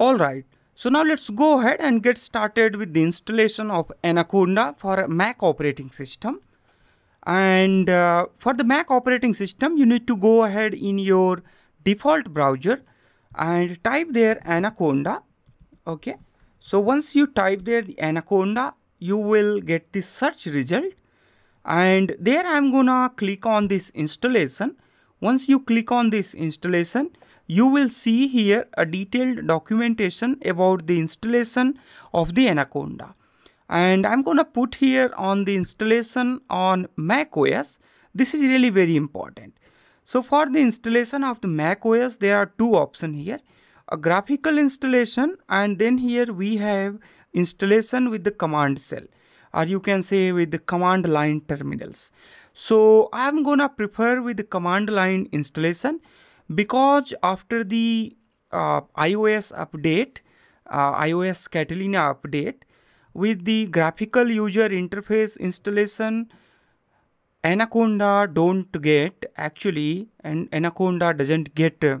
Alright, so now let's go ahead and get started with the installation of Anaconda for Mac operating system. And uh, for the Mac operating system, you need to go ahead in your default browser and type there Anaconda. Okay, so once you type there the Anaconda, you will get this search result. And there I'm gonna click on this installation. Once you click on this installation, you will see here a detailed documentation about the installation of the Anaconda. And I'm going to put here on the installation on Mac OS. This is really very important. So for the installation of the Mac OS, there are two options here. A graphical installation and then here we have installation with the command shell or you can say with the command line terminals. So I'm gonna prefer with the command line installation because after the uh, iOS update, uh, iOS Catalina update, with the graphical user interface installation, Anaconda don't get actually, and Anaconda doesn't get uh,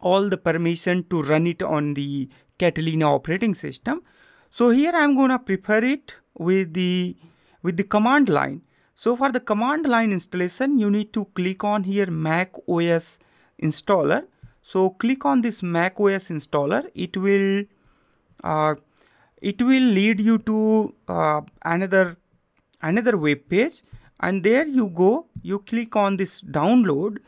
all the permission to run it on the Catalina operating system. So here I'm gonna prepare it with the with the command line. So for the command line installation, you need to click on here Mac OS installer. So click on this Mac OS installer. It will uh, it will lead you to uh, another another web page. And there you go. You click on this download.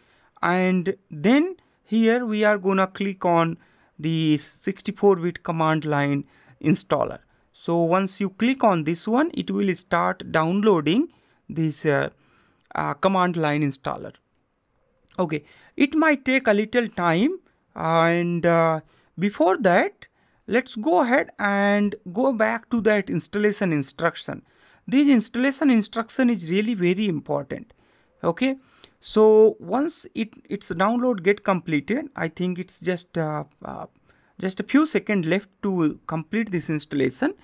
And then here we are gonna click on the 64-bit command line installer. So once you click on this one it will start downloading this uh, uh, command line installer okay. It might take a little time and uh, before that let's go ahead and go back to that installation instruction. This installation instruction is really very important. Okay. So once it its download get completed i think it's just uh, uh, just a few seconds left to complete this installation.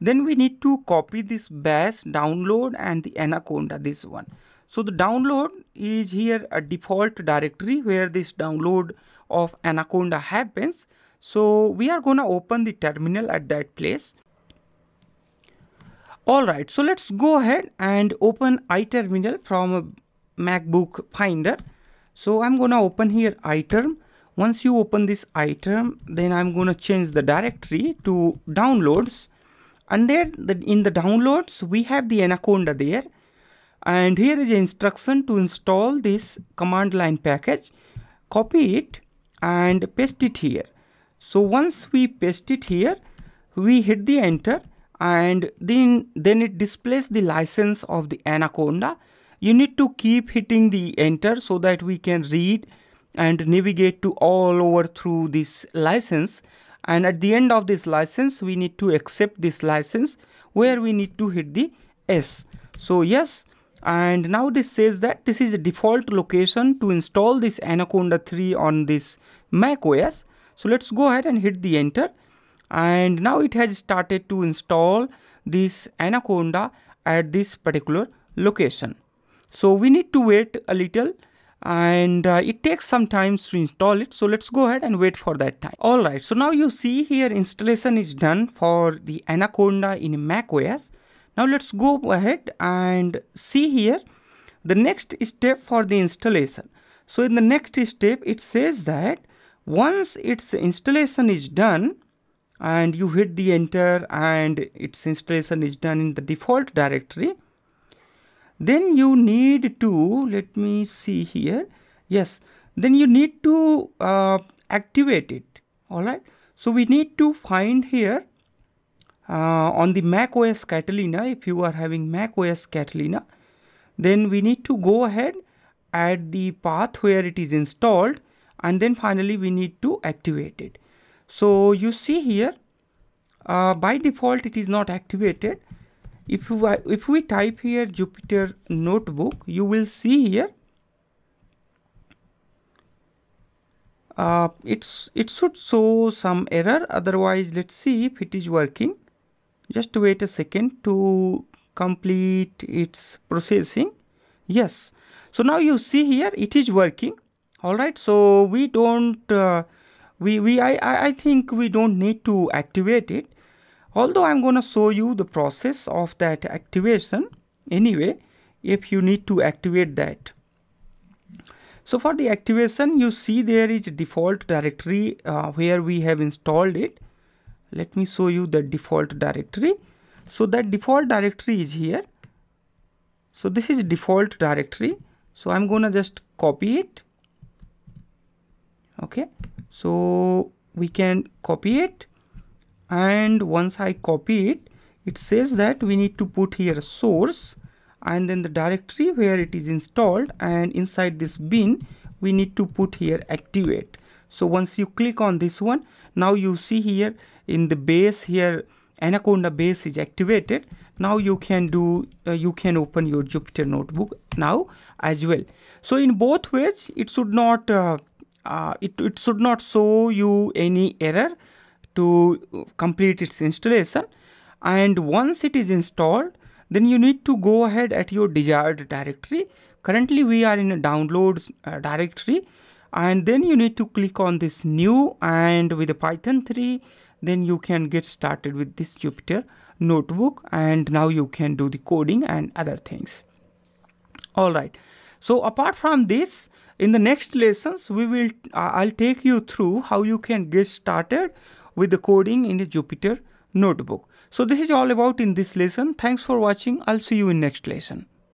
Then we need to copy this bash download and the anaconda this one so the download is here a default directory where this download of anaconda happens. So we are gonna open the terminal at that place. Alright so let's go ahead and open iTerminal from a MacBook Finder. So I'm gonna open here iterm. Once you open this iterm then I'm gonna change the directory to downloads. And there the, in the downloads we have the anaconda there and here is instruction to install this command line package. Copy it and paste it here. So once we paste it here we hit the enter and then then it displays the license of the anaconda. You need to keep hitting the enter so that we can read and navigate to all over through this license. And at the end of this license we need to accept this license where we need to hit the S. So yes and now this says that this is a default location to install this Anaconda 3 on this Mac OS. So let's go ahead and hit the enter. And now it has started to install this Anaconda at this particular location. So we need to wait a little and uh, it takes some time to install it. So let's go ahead and wait for that time. All right. So now you see here installation is done for the anaconda in mac os now let's go ahead and see here the next step for the installation. So in the next step it says that once its installation is done and you hit the enter and its installation is done in the default directory then you need to let me see here. Yes then you need to uh, activate it. All right. So we need to find here on the mac os catalina if you are having mac os catalina then we need to go ahead at the path where it is installed and then finally we need to activate it. So you see here uh, by default it is not activated. If we, if we type here Jupyter notebook you will see here uh, it's it should show some error. Otherwise let's see if it is working just wait a second to complete its processing. Yes. So now you see here it is working. All right. So we don't uh, we, we I, I think we don't need to activate it. Although I'm gonna show you the process of that activation anyway if you need to activate that. So for the activation you see there is default directory uh, where we have installed it let me show you the default directory. So that default directory is here. So this is default directory. So I'm gonna just copy it. Okay. So we can copy it. And once I copy it it says that we need to put here source and then the directory where it is installed. And inside this bin we need to put here activate. So once you click on this one now you see here in the base here anaconda base is activated. Now you can do uh, you can open your jupyter notebook now as well. So in both ways it should not uh, uh, it, it should not show you any error to complete its installation. And once it is installed then you need to go ahead at your desired directory. Currently we are in a downloads uh, directory. And then you need to click on this new and with a python 3 then you can get started with this jupyter notebook and now you can do the coding and other things. All right. So apart from this in the next lessons we will uh, i'll take you through how you can get started with the coding in the jupyter notebook. So this is all about in this lesson. Thanks for watching. I'll see you in next lesson